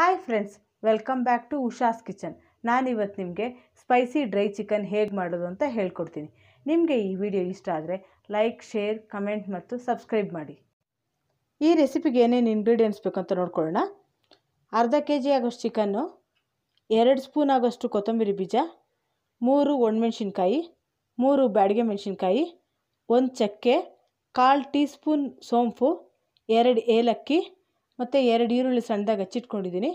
Hi friends welcome back to Usha's kitchen ನಾನಿವತ್ತು ನಿಮಗೆ spicy dry chicken ಹೇಗೆ ಮಾಡೋದು ಅಂತ ಹೇಳ್ಕೊಡ್ತೀನಿ. ನಿಮಗೆ ಈ ವಿಡಿಯೋ ಇಷ್ಟ ಆದರೆ ಲೈಕ್ ಶೇರ್ ಕಮೆಂಟ್ ಮತ್ತು ಸಬ್ಸ್ಕ್ರೈಬ್ ಮಾಡಿ. ಈ ರೆಸಿಪಿಗೆ ಏನೇನು ಇಂಗ್ರೀಡಿಯೆಂಟ್ಸ್ ಬೇಕಂತ ನೋಡ್ಕೊಳ್ಳೋಣ. ಅರ್ಧ ಕೆ ಜಿ ಆಗೋಷ್ಟು ಚಿಕನ್ನು ಎರಡು ಸ್ಪೂನ್ ಆಗೋಷ್ಟು ಕೊತ್ತಂಬರಿ ಬೀಜ, ಮೂರು ಒಣಮೆಣ್ಸಿನ್ಕಾಯಿ, ಮೂರು ಬ್ಯಾಡಿಗೆ ಮೆಣಸಿನ್ಕಾಯಿ, ಒಂದು ಚಕ್ಕೆ, ಕಾಲು ಟೀ ಸ್ಪೂನ್ ಸೋಂಪು, ಎರಡು ಏಲಕ್ಕಿ ಮತ್ತು ಎರಡು ಈರುಳ್ಳಿ ಸಣ್ಣದಾಗಿ ಹಚ್ಚಿಟ್ಕೊಂಡಿದ್ದೀನಿ.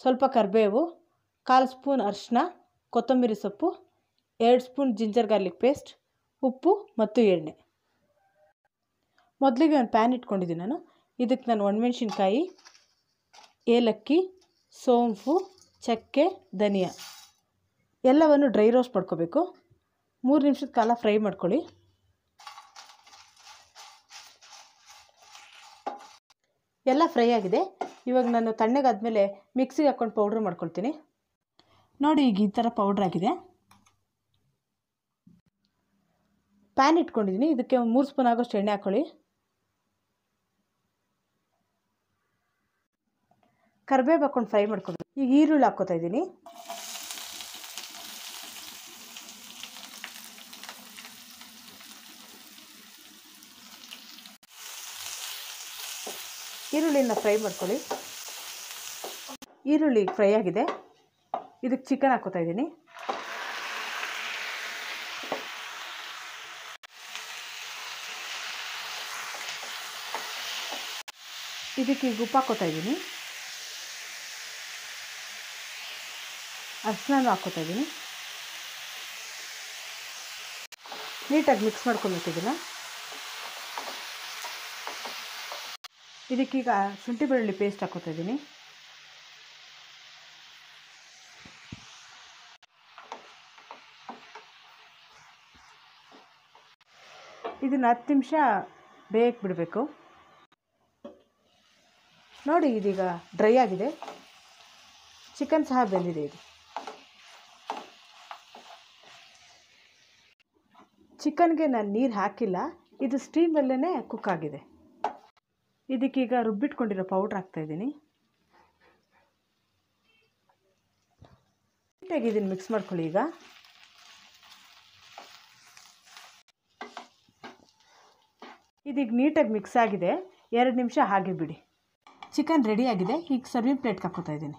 ಸ್ವಲ್ಪ ಕರಿಬೇವು, ಕಾಲು ಸ್ಪೂನ್ ಅರಿಶಿನ ಕೊತ್ತಂಬರಿ ಸೊಪ್ಪು, ಎರಡು ಸ್ಪೂನ್ ಜಿಂಜರ್ ಗಾರ್ಲಿಕ್ ಪೇಸ್ಟ್, ಉಪ್ಪು ಮತ್ತು ಎಣ್ಣೆ. ಮೊದಲಿಗೆ ಒಂದು ಪ್ಯಾನ್ ಇಟ್ಕೊಂಡಿದ್ದೀನಿ ನಾನು. ಇದಕ್ಕೆ ನಾನು ಒಣಮೆಣ್ಸಿನ್ಕಾಯಿ, ಏಲಕ್ಕಿ, ಸೋಂಪು, ಚಕ್ಕೆ, ಧನಿಯಾ. ಎಲ್ಲವನ್ನು ಡ್ರೈ ರೋಸ್ಟ್ ಮಾಡ್ಕೋಬೇಕು. ಮೂರು ನಿಮಿಷದ ಕಾಲ ಫ್ರೈ ಮಾಡ್ಕೊಳ್ಳಿ. ಎಲ್ಲ ಫ್ರೈ ಆಗಿದೆ. ಇವಾಗ ನಾನು ತಣ್ಣಗಾದ್ಮೇಲೆ ಮಿಕ್ಸಿಗೆ ಹಾಕ್ಕೊಂಡು ಪೌಡ್ರ್ ಮಾಡ್ಕೊಳ್ತೀನಿ. ನೋಡಿ ಈಗ ಈ ಥರ ಪೌಡ್ರ್ ಆಗಿದೆ. ಪ್ಯಾನ್ ಇಟ್ಕೊಂಡಿದ್ದೀನಿ. ಇದಕ್ಕೆ ಮೂರು ಸ್ಪೂನ್ ಆಗೋಷ್ಟು ಎಣ್ಣೆ ಹಾಕ್ಕೊಳ್ಳಿ ಕರಿಬೇವು ಹಾಕ್ಕೊಂಡು ಫ್ರೈ ಮಾಡ್ಕೊಂಡು ಈಗ ಈರುಳ್ಳಿ ಹಾಕ್ಕೋತಾ ಇದ್ದೀನಿ. ಈರುಳ್ಳಿನ ಫ್ರೈ ಮಾಡ್ಕೊಳ್ಳಿ. ಈರುಳ್ಳಿ ಫ್ರೈ ಆಗಿದೆ. ಇದಕ್ಕೆ ಚಿಕನ್ ಹಾಕೋತಾ ಇದ್ದೀನಿ. ಇದಕ್ಕೆ ಈಗ ಉಪ್ಪು ಹಾಕೋತಾ ಇದ್ದೀನಿ. ಅರ್ಶಿನೂ ಹಾಕೋತಾ ಇದ್ದೀನಿ. ನೀಟಾಗಿ ಮಿಕ್ಸ್ ಮಾಡ್ಕೊಬೇಕು ಇದಕ್ಕೀಗ ಶುಂಠಿ ಬೆಳ್ಳುಳ್ಳಿ ಪೇಸ್ಟ್ ಹಾಕೋತಾ ಇದ್ದೀನಿ. ಇದನ್ನು ಹತ್ತು ನಿಮಿಷ ಬೇಯಕ್ಕೆ ಬಿಡಬೇಕು. ನೋಡಿ, ಇದೀಗ ಡ್ರೈ ಆಗಿದೆ. ಚಿಕನ್ ಸಹ ಬೆಂದಿದೆ ಇದು. ಚಿಕನ್ಗೆ ನಾನು ನೀರು ಹಾಕಿಲ್ಲ, ಇದು ಸ್ಟೀಮಲ್ಲೇ ಕುಕ್ ಆಗಿದೆ. ಇದಕ್ಕೀಗ ರುಬ್ಬಿಟ್ಕೊಂಡಿರೋ ಪೌಡ್ರ್ ಹಾಕ್ತಾಯಿದ್ದೀನಿ ನೀಟಾಗಿ ಇದನ್ನು ಮಿಕ್ಸ್ ಮಾಡ್ಕೊಳ್ಳಿ ಈಗ. ಇದೀಗ ನೀಟಾಗಿ ಮಿಕ್ಸ್ ಆಗಿದೆ. ಎರಡು ನಿಮಿಷ ಹಾಗೆ ಬಿಡಿ. ಚಿಕನ್ ರೆಡಿ ಆಗಿದೆ. ಈಗ ಸರ್ವಿಂಗ್ ಪ್ಲೇಟ್ಗೆ ಹಾಕೋತಾ ಇದ್ದೀನಿ.